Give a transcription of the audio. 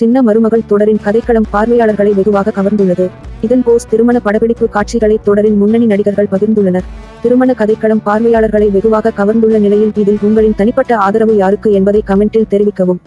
சின்ன மருமகள் தொடரின் கதைக்களம் பார்வையாளர்களை வெகுவாக கவர்ந்துள்ளது. இதன் போஸ் திருமண படப்பிடிப்பு காட்சிகளை தொடரின் முன்னணி நடிகர்கள் பகிர்ந்துள்ளனர். திருமண கதைக்களம் பார்வையாளர்களை வெகுவாக கவர்ந்துள்ள நிலையில் இதில் உங்களின் தனிப்பட்ட ஆதரவு யாருக்கு என்பதை கமெண்டில் தெரிவிக்கவும்.